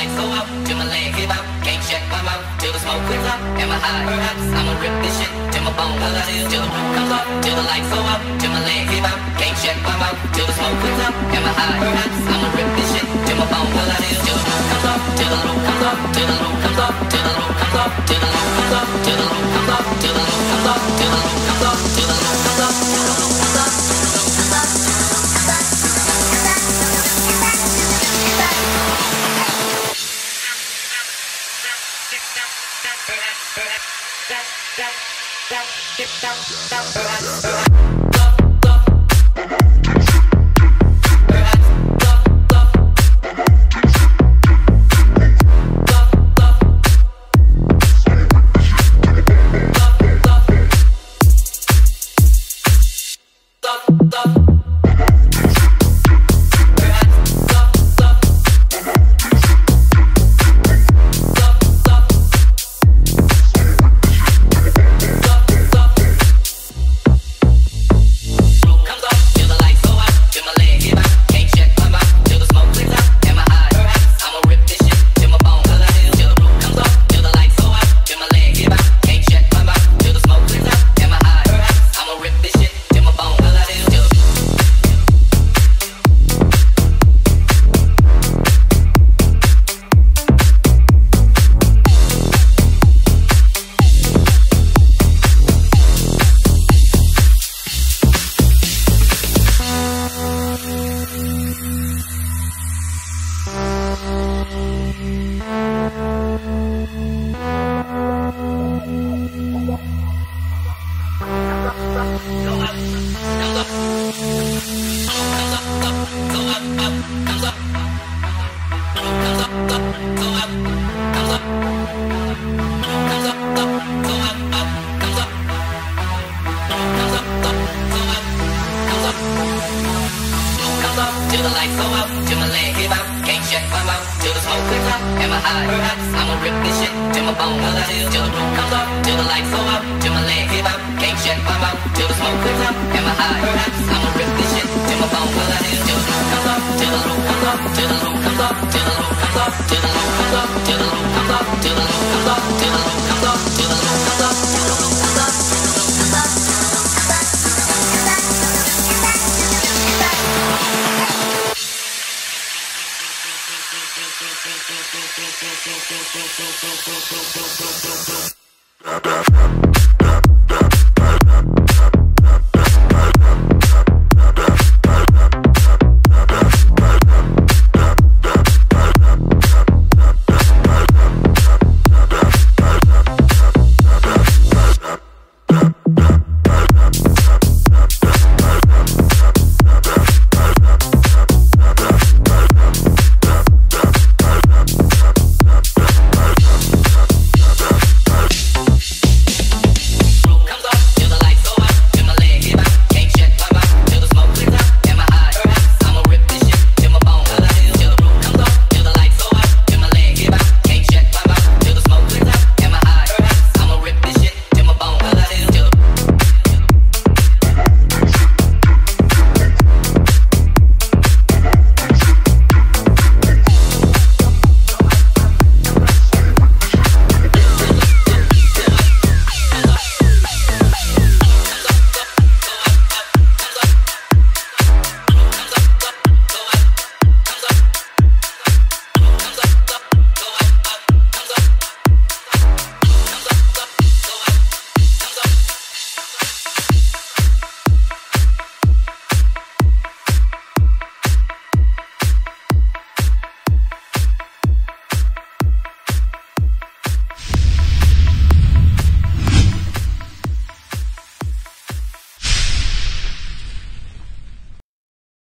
lights go out, till my leg give out. Can't shut my mouth till the smoke clears out. Am I high? Perhaps I'ma rip this shit till my bones will till the roof comes off, till the lights go out, till my leg give out. Can't shut my mouth till the smoke clears out. Am I high? Perhaps I'ma rip this shit till my bones will till the roof comes off, till the roof comes off, till the roof comes off, till the roof comes off, till the roof comes off, till the roof comes off, till the roof comes off, till the roof comes off, till the roof comes till love. High? I'ma rip this shit till my bones will till till the roof comes off, till the lights go out, till my leg give out. Can't shut my mouth till the smoke clears out. Am I high? I'ma rip this shit till my bones will till the roof comes off, till the roof comes off, till the roof comes off, till the roof comes off, till the roof comes off, till the roof comes off, till the パンパンパンパンパンパンパンパンパンパンパン。